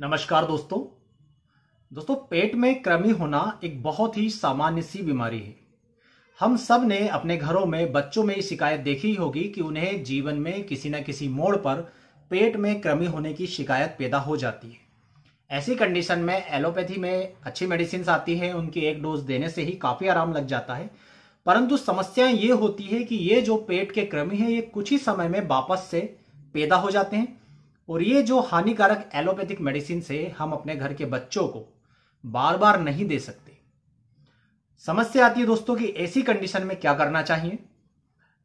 नमस्कार दोस्तों। दोस्तों, पेट में कृमि होना एक बहुत ही सामान्य सी बीमारी है। हम सबने अपने घरों में बच्चों में शिकायत देखी होगी कि उन्हें जीवन में किसी न किसी मोड़ पर पेट में कृमि होने की शिकायत पैदा हो जाती है। ऐसी कंडीशन में एलोपैथी में अच्छी मेडिसिन आती है, उनकी एक डोज देने से ही काफ़ी आराम लग जाता है। परंतु समस्याएँ ये होती है कि ये जो पेट के कृमि है, ये कुछ ही समय में वापस से पैदा हो जाते हैं। और ये जो हानिकारक एलोपैथिक मेडिसिन से हम अपने घर के बच्चों को बार बार नहीं दे सकते। समस्या आती है दोस्तों कि ऐसी कंडीशन में क्या करना चाहिए?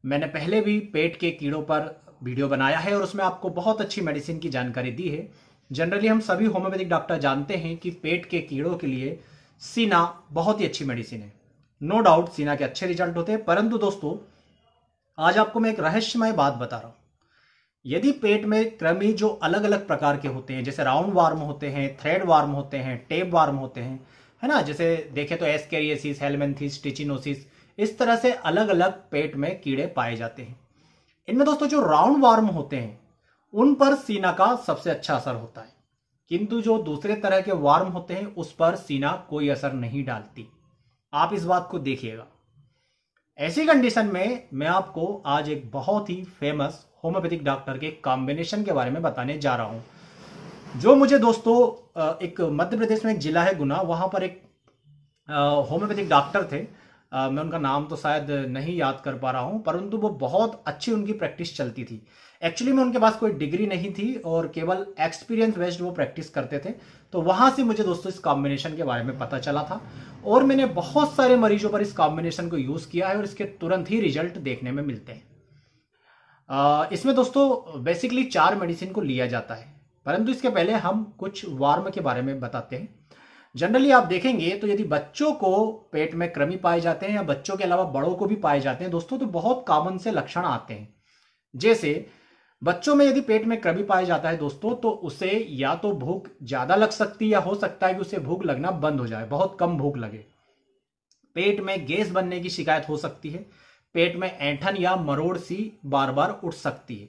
मैंने पहले भी पेट के कीड़ों पर वीडियो बनाया है और उसमें आपको बहुत अच्छी मेडिसिन की जानकारी दी है। जनरली हम सभी होम्योपैथिक डॉक्टर जानते हैं कि पेट के कीड़ों के लिए सीना बहुत ही अच्छी मेडिसिन है। नो डाउट सीना के अच्छे रिज़ल्ट होते हैं, परंतु दोस्तों, आज आपको मैं एक रहस्यमय बात बता रहा हूँ। यदि पेट में कृमि जो अलग अलग प्रकार के होते हैं, जैसे राउंड वार्म होते हैं, थ्रेड वार्म होते हैं, टेप वार्म होते हैं, है ना? जैसे देखें तो एस्केरियसिस हेलमेंथिस टिचिनोसिस इस तरह से अलग अलग पेट में कीड़े पाए जाते हैं। इनमें दोस्तों जो राउंड वार्म होते हैं, उन पर सीना का सबसे अच्छा असर होता है। किंतु जो दूसरे तरह के वार्म होते हैं, उस पर सीना कोई असर नहीं डालती। आप इस बात को देखिएगा। ऐसी कंडीशन में मैं आपको आज एक बहुत ही फ़ेमस होम्योपैथिक डॉक्टर के कॉम्बिनेशन के बारे में बताने जा रहा हूँ। जो मुझे दोस्तों एक मध्य प्रदेश में एक जिला है गुना, वहाँ पर एक होम्योपैथिक डॉक्टर थे। मैं उनका नाम तो शायद नहीं याद कर पा रहा हूँ, परंतु वो बहुत अच्छी उनकी प्रैक्टिस चलती थी। एक्चुअली में उनके पास कोई डिग्री नहीं थी और केवल एक्सपीरियंस बेस्ड वो प्रैक्टिस करते थे। तो वहाँ से मुझे दोस्तों इस कॉम्बिनेशन के बारे में पता चला था और मैंने बहुत सारे मरीजों पर इस कॉम्बिनेशन को यूज़ किया है और इसके तुरंत ही रिज़ल्ट देखने में मिलते हैं। इसमें दोस्तों बेसिकली चार मेडिसिन को लिया जाता है। परंतु इसके पहले हम कुछ वार्म के बारे में बताते हैं। जनरली आप देखेंगे तो यदि बच्चों को पेट में कृमि पाए जाते हैं या बच्चों के अलावा बड़ों को भी पाए जाते हैं, दोस्तों तो बहुत कॉमन से लक्षण आते हैं। जैसे, बच्चों में यदि पेट में कृमि पाया जाता है दोस्तों तो उसे या तो भूख ज़्यादा लग सकती है या हो सकता है कि उसे भूख लगना बंद हो जाए, बहुत कम भूख लगे। पेट में गैस बनने की शिकायत हो सकती है। पेट में ऐठन या मरोड़ सी बार बार उठ सकती है।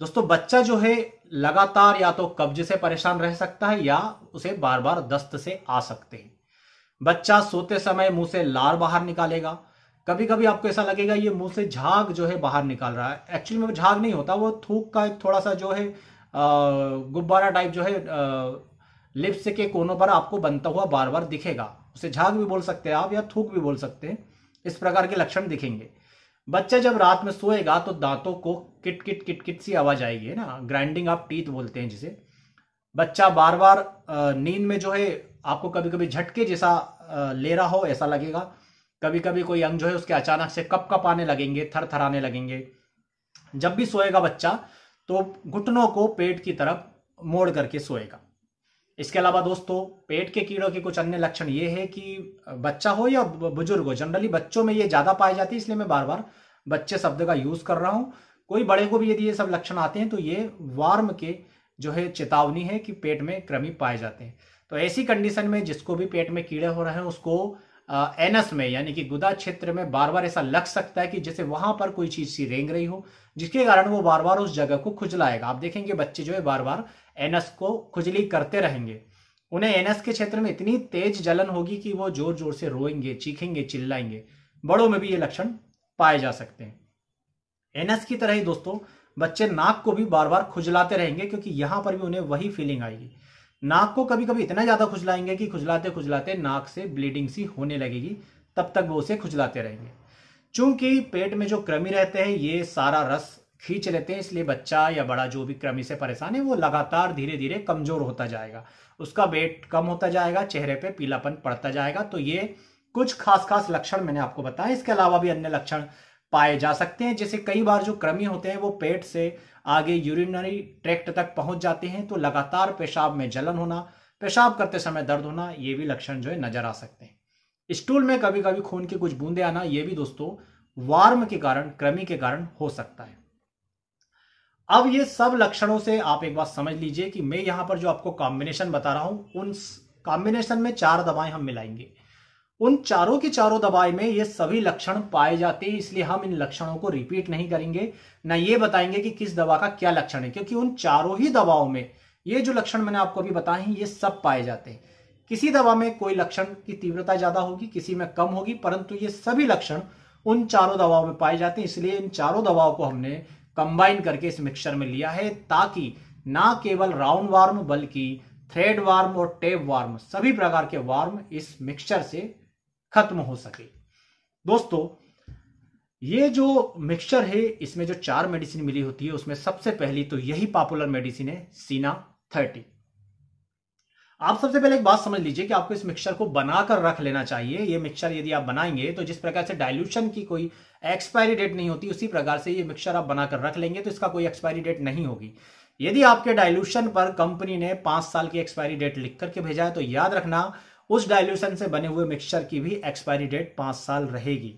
दोस्तों, बच्चा जो है, लगातार या तो कब्ज से परेशान रह सकता है या उसे बार बार दस्त से आ सकते हैं। बच्चा सोते समय मुँह से लार बाहर निकालेगा। कभी कभी आपको ऐसा लगेगा, ये मुँह से झाग जो है बाहर निकाल रहा है। एक्चुअली में झाग नहीं होता, वो थूक का एक थोड़ा सा जो है गुब्बारा टाइप जो है लिप्स के कोनों पर आपको बनता हुआ बार बार दिखेगा। उसे झाग भी बोल सकते हैं आप या थूक भी बोल सकते हैं। इस प्रकार के लक्षण दिखेंगे। बच्चा जब रात में सोएगा तो दांतों को किट किट किट किट सी आवाज़ आएगी, है ना? ग्राइंडिंग ऑफ़ टीथ बोलते हैं जिसे। बच्चा बार बार नींद में जो है, आपको कभी कभी झटके जैसा ले रहा हो, ऐसा लगेगा। कभी कभी कोई अंग जो है, उसके अचानक से कप कप आने लगेंगे थर थर आने लगेंगे। जब भी सोएगा बच्चा तो घुटनों को पेट की तरफ़ मोड़ करके सोएगा। इसके अलावा दोस्तों, पेट के कीड़ों के कुछ अन्य लक्षण ये है कि बच्चा हो या बुज़ुर्ग हो, जनरली बच्चों में ये ज़्यादा पाई जाती है, इसलिए मैं बार बार बच्चे शब्द का यूज़ कर रहा हूँ। कोई बड़े को भी यदि ये सब लक्षण आते हैं तो ये वार्म के जो है चेतावनी है कि पेट में कृमि पाए जाते हैं। तो ऐसी कंडीशन में जिसको भी पेट में कीड़े हो रहे हैं, उसको एनस में, यानी कि गुदा क्षेत्र में बार बार ऐसा लग सकता है कि जैसे वहाँ पर कोई चीज़ सी रेंग रही हो, जिसके कारण वो बार बार उस जगह को खुजलाएगा। आप देखेंगे बच्चे जो है बार बार एनस को खुजली करते रहेंगे। उन्हें एनस के क्षेत्र में इतनी तेज जलन होगी कि वो ज़ोर ज़ोर से रोएँगे, चीखेंगे, चिल्लाएँगे। बड़ों में भी ये लक्षण पाए जा सकते हैं। एनस की तरह ही दोस्तों, बच्चे नाक को भी बार बार खुजलाते रहेंगे, क्योंकि यहाँ पर भी उन्हें वही फीलिंग आएगी। नाक को कभी कभी इतना ज़्यादा खुजलाएँगे कि खुजलाते खुजलाते नाक से ब्लीडिंग सी होने लगेगी, तब तक वो उसे खुजलाते रहेंगे। चूँकि पेट में जो कृमि रहते हैं, ये सारा रस खींच लेते हैं, इसलिए बच्चा या बड़ा जो भी कृमि से परेशान है, वो लगातार धीरे धीरे कमज़ोर होता जाएगा। उसका वेट कम होता जाएगा, चेहरे पे पीलापन पड़ता जाएगा तो ये कुछ खास खास लक्षण मैंने आपको बताया इसके अलावा भी अन्य लक्षण पाए जा सकते हैं। जैसे कई बार जो कृमि होते हैं, वो पेट से आगे यूरिनरी ट्रैक्ट तक पहुँच जाते हैं तो लगातार पेशाब में जलन होना, पेशाब करते समय दर्द होना, ये भी लक्षण जो है नज़र आ सकते हैं। स्टूल में कभी कभी खून की कुछ बूंदे आना, ये भी दोस्तों वार्म के कारण, कृमि के कारण हो सकता है। अब ये सब लक्षणों से आप एक बात समझ लीजिए कि मैं यहाँ पर जो आपको कॉम्बिनेशन बता रहा हूँ, उन कॉम्बिनेशन में चार दवाएँ हम मिलाएँगे। उन चारों की चारों दवाई में ये सभी लक्षण पाए जाते हैं, इसलिए हम इन लक्षणों को रिपीट नहीं करेंगे, ना ये बताएँगे कि किस दवा का क्या लक्षण है, क्योंकि उन चारों ही दवाओं में, ये जो लक्षण मैंने आपको अभी बताए हैं, ये सब पाए जाते हैं। किसी दवा में कोई लक्षण की तीव्रता ज़्यादा होगी, किसी में कम होगी, परंतु ये सभी लक्षण उन चारों दवाओं में पाए जाते हैं, इसलिए इन चारों दवाओं को हमने कंबाइन करके इस मिक्सचर में लिया है, ताकि ना केवल राउंड वार्म बल्कि थ्रेड वार्म और टेप वार्म सभी प्रकार के वार्म इस मिक्सचर से खत्म हो सके। दोस्तों, ये जो मिक्सचर है, इसमें जो चार मेडिसिन मिली होती है, उसमें सबसे पहली तो यही पॉपुलर मेडिसिन है सीना थर्टी आप सबसे पहले एक बात समझ लीजिए कि आपको इस मिक्सचर को बनाकर रख लेना चाहिए। ये मिक्सचर यदि आप बनाएँगे तो जिस प्रकार से डाइल्यूशन की कोई एक्सपायरी डेट नहीं होती, उसी प्रकार से ये मिक्सचर आप बनाकर रख लेंगे तो इसका कोई एक्सपायरी डेट नहीं होगी। यदि आपके डाइल्यूशन पर कंपनी ने पाँच साल की एक्सपायरी डेट लिख करके भेजा है तो याद रखना उस डाइल्यूशन से बने हुए मिक्सचर की भी एक्सपायरी डेट पाँच साल रहेगी।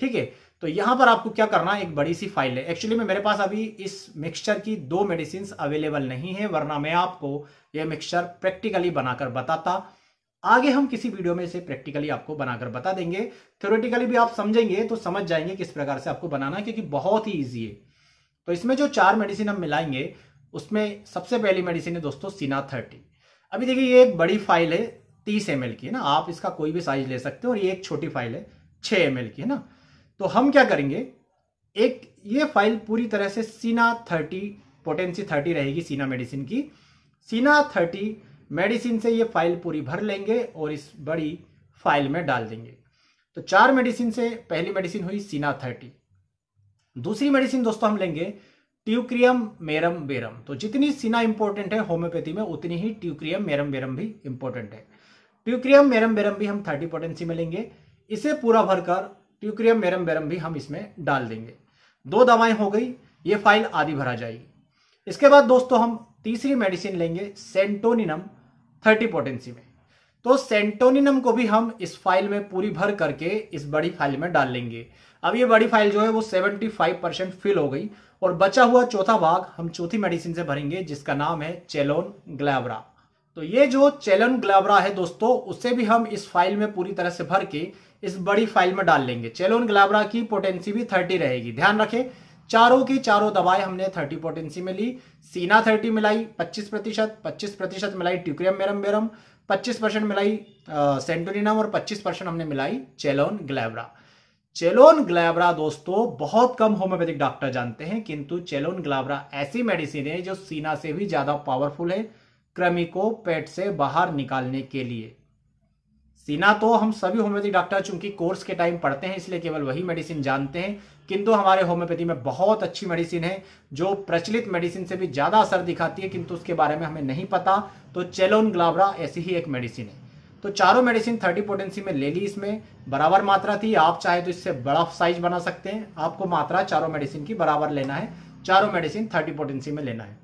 ठीक है? तो यहाँ पर आपको क्या करना है? एक बड़ी सी फ़ाइल है। एक्चुअली में मेरे पास अभी इस मिक्सचर की दो मेडिसिन अवेलेबल नहीं है, वरना मैं आपको यह मिक्सचर प्रैक्टिकली बनाकर बताता। आगे हम किसी वीडियो में इसे प्रैक्टिकली आपको बनाकर बता देंगे। थ्योरेटिकली भी आप समझेंगे तो समझ जाएँगे किस प्रकार से आपको बनाना क्योंकि बहुत ही ईजी है। तो इसमें जो चार मेडिसिन हम मिलाएँगे, उसमें सबसे पहली मेडिसिन है दोस्तों सीना थर्टी अभी देखिए, ये एक बड़ी फ़ाइल है तीस एम की है ना? आप इसका कोई भी साइज़ ले सकते हो और ये एक छोटी फ़ाइल है, छह एम की है ना? तो हम क्या करेंगे? एक ये फ़ाइल पूरी तरह से सीना थर्टी पोटेंसी थर्टी रहेगी सीना मेडिसिन की। सीना थर्टी मेडिसिन से ये फ़ाइल पूरी भर लेंगे और इस बड़ी फ़ाइल में डाल देंगे। तो चार मेडिसिन से पहली मेडिसिन हुई सीना थर्टी दूसरी मेडिसिन दोस्तों हम लेंगे ट्यूक्रियम मेरम बेरम तो जितनी सीना इंपॉर्टेंट है होम्योपैथी में उतनी ही ट्यूक्रियम मेरम बेरम भी इंपॉर्टेंट है। ट्यूक्रियम मेरम बेरम भी हम थर्टी पोटेंसी में लेंगे। इसे पूरा भरकर ट्यूक्रियम मेरम बेरम भी हम इसमें डाल देंगे। दो दवाएँ हो गई, ये फ़ाइल आधी भरा जाएगी। इसके बाद दोस्तों हम तीसरी मेडिसिन लेंगे सेंटोनिनम थर्टी पोटेंसी में। तो सेंटोनिनम को भी हम इस फ़ाइल में पूरी भर करके इस बड़ी फ़ाइल में डाल लेंगे। अब ये बड़ी फ़ाइल जो है वो 75 परसेंट फिल हो गई और बचा हुआ चौथा भाग हम चौथी मेडिसिन से भरेंगे, जिसका नाम है चेलोन ग्लैबरा तो ये जो चेलोन ग्लैबरा है दोस्तों, उसे भी हम इस फ़ाइल में पूरी तरह से भर के इस बड़ी फ़ाइल में डाल लेंगे। चेलोन ग्लैबरा की पोटेंसी भी थर्टी रहेगी। ध्यान रखें, चारों की चारों दवाएँ हमने थर्टी पोटेंसी में ली, सीना थर्टी मिलाई, पच्चीस प्रतिशत पच्चीस प्रतिशत मिलाई ट्यूक्रियम मेरम बेरम पच्चीस परसेंट मिलाई सेंटोनिनम और पच्चीस परसेंट हमने मिलाई चेलोन ग्लैबरा चेलोन ग्लैबरा दोस्तों, बहुत कम होम्योपैथिक डॉक्टर जानते हैं, किंतु चेलोन ग्लैबरा ऐसी मेडिसिन है जो सीना से भी ज़्यादा पावरफुल है कृमि को पेट से बाहर निकालने के लिए। सीना तो हम सभी होम्योपैथी डॉक्टर चूँकि कोर्स के टाइम पढ़ते हैं, इसलिए केवल वही मेडिसिन जानते हैं। किंतु हमारे होम्योपैथी में बहुत अच्छी मेडिसिन है, जो प्रचलित मेडिसिन से भी ज़्यादा असर दिखाती है, किंतु उसके बारे में हमें नहीं पता। तो चेलोन ग्लावरा ऐसी ही एक मेडिसिन है। तो चारों मेडिसिन थर्टी पोटेंसी में ले ली इसमें। बराबर मात्रा थी, आप चाहे तो इससे बड़ा साइज़ बना सकते हैं। आपको मात्रा चारों मेडिसिन की बराबर लेना है। चारों मेडिसिन थर्टी पोटेंसी में लेना है।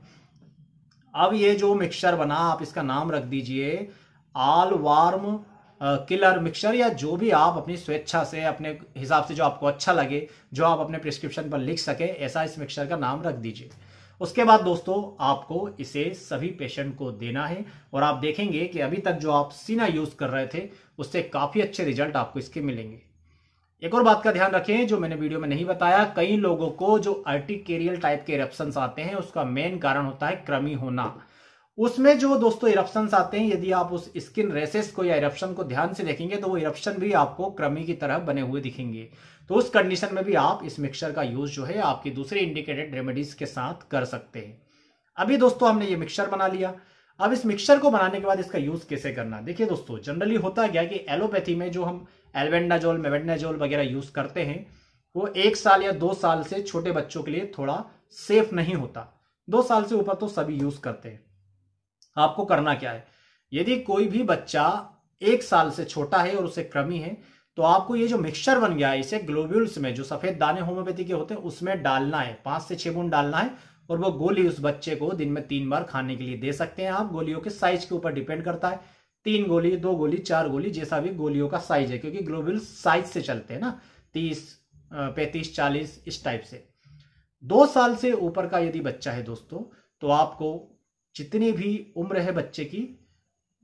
अब ये जो मिक्सचर बना, आप इसका नाम रख दीजिए आल वार्म किलर मिक्सचर या जो भी आप अपनी स्वेच्छा से, अपने हिसाब से जो आपको अच्छा लगे, जो आप अपने प्रिस्क्रिप्शन पर लिख सके, ऐसा इस मिक्सचर का नाम रख दीजिए। उसके बाद दोस्तों, आपको इसे सभी पेशेंट को देना है और आप देखेंगे कि अभी तक जो आप सीना यूज़ कर रहे थे, उससे काफ़ी अच्छे रिज़ल्ट आपको इसके मिलेंगे। एक और बात का ध्यान रखें, जो मैंने वीडियो में नहीं बताया, कई लोगों को जो आर्टिकेरियल टाइप के इरप्शन आते हैं, उसका मेन कारण होता है क्रमी होना। उसमें जो दोस्तों इरप्शन आते हैं, यदि आप उस स्किन रेसेस को या इरप्शन को ध्यान से देखेंगे तो वो इरप्शन भी आपको क्रमी की तरह बने हुए दिखेंगे। तो उस कंडीशन में भी आप इस मिक्सचर का यूज़ जो है, आपकी दूसरे इंडिकेटेड रेमेडीज के साथ कर सकते हैं। अभी दोस्तों हमने ये मिक्सचर बना लिया। अब इस मिक्सचर को बनाने के बाद इसका यूज़ कैसे करना? देखिए दोस्तों जनरली होता क्या कि एलोपैथी में जो हम एलवेंडाजोल मेवेंडाजोल वगैरह यूज़ करते हैं, वो एक साल या दो साल से छोटे बच्चों के लिए थोड़ा सेफ़ नहीं होता। दो साल से ऊपर तो सभी यूज़ करते हैं। आपको करना क्या है? यदि कोई भी बच्चा एक साल से छोटा है और उसे क्रमी है तो आपको ये जो मिक्सचर बन गया है, इसे ग्लोब्यूल्स में, जो सफ़ेद दाने होम्योपैथी के होते हैं, उसमें डालना है। पाँच से छह बूंद डालना है और वो गोली उस बच्चे को दिन में तीन बार खाने के लिए दे सकते हैं। आप गोलियों के साइज़ के ऊपर डिपेंड करता है। तीन गोली, दो गोली, चार गोली, जैसा भी गोलियों का साइज़ है, क्योंकि ग्लोबल साइज़ से चलते हैं ना, तीस पैंतीस, चालीस, इस टाइप से। दो साल से ऊपर का यदि बच्चा है दोस्तों तो आपको जितनी भी उम्र है बच्चे की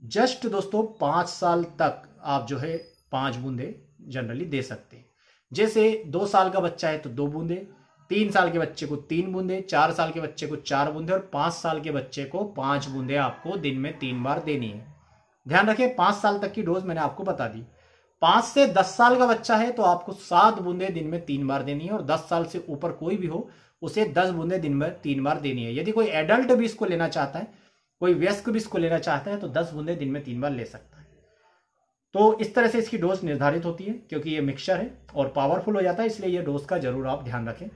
जस्ट दोस्तों पाँच साल तक आप जो है पाँच बूंदे जनरली दे सकते हैं। जैसे दो साल का बच्चा है तो दो बूंदे तीन साल के बच्चे को तीन बूंदे, चार साल के बच्चे को चार बूंदे और पाँच साल के बच्चे को पाँच बूंदे आपको दिन में तीन बार देनी है। ध्यान रखें पाँच साल तक की डोज मैंने आपको बता दी। पाँच से दस साल का बच्चा है तो आपको सात बूंदे दिन में तीन बार देनी है और दस साल से ऊपर कोई भी हो, उसे दस बूंदे दिन में तीन बार देनी है। यदि कोई एडल्ट भी इसको लेना चाहता है, कोई व्यस्क भी इसको लेना चाहता है तो दस बूंदे दिन में तीन बार ले सकता है। तो इस तरह से इसकी डोज निर्धारित होती है, क्योंकि ये मिक्सचर है और पावरफुल हो जाता है, इसलिए ये डोज का ज़रूर आप ध्यान रखें।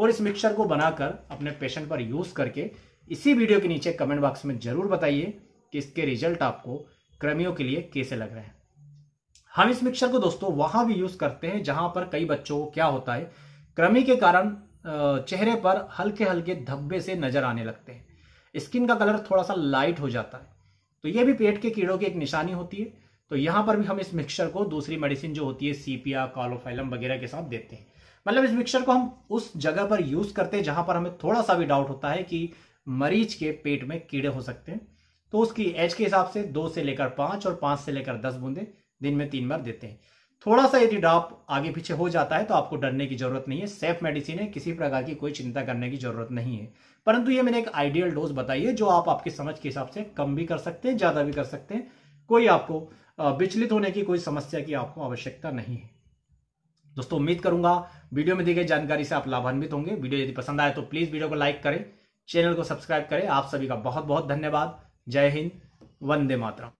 और इस मिक्सचर को बनाकर अपने पेशेंट पर यूज़ करके इसी वीडियो के नीचे कमेंट बॉक्स में ज़रूर बताइए कि इसके रिज़ल्ट आपको क्रमियों के लिए कैसे लग रहे हैं। हम इस मिक्सचर को दोस्तों वहाँ भी यूज़ करते हैं जहाँ पर कई बच्चों को क्या होता है क्रमी के कारण चेहरे पर हल्के हल्के धब्बे से नज़र आने लगते हैं। स्किन का कलर थोड़ा सा लाइट हो जाता है। तो ये भी पेट के कीड़ों की एक निशानी होती है। तो यहाँ पर भी हम इस मिक्सचर को दूसरी मेडिसिन जो होती है सीपिया कॉलोफाइलम वगैरह के साथ देते हैं। मतलब इस मिक्सचर को हम उस जगह पर यूज़ करते हैं जहाँ पर हमें थोड़ा सा भी डाउट होता है कि मरीज़ के पेट में कीड़े हो सकते हैं। तो उसकी एज के हिसाब से दो से लेकर पाँच और पाँच से लेकर दस बूंदे दिन में तीन बार देते हैं। थोड़ा सा यदि ड्रॉप आगे पीछे हो जाता है तो आपको डरने की ज़रूरत नहीं है। सेफ़ मेडिसिन है, किसी प्रकार की कोई चिंता करने की ज़रूरत नहीं है। परंतु ये मैंने एक आइडियल डोज बताई है जो आप आपकी समझ के हिसाब से कम भी कर सकते हैं, ज़्यादा भी कर सकते हैं। कोई आपको विचलित होने की कोई समस्या की आपको आवश्यकता नहीं है। दोस्तों, उम्मीद करूँगा वीडियो में दी गई जानकारी से आप लाभान्वित होंगे। वीडियो यदि पसंद आए तो प्लीज़ वीडियो को लाइक करें, चैनल को सब्सक्राइब करें। आप सभी का बहुत बहुत धन्यवाद। जय हिंद, वंदे मातरम।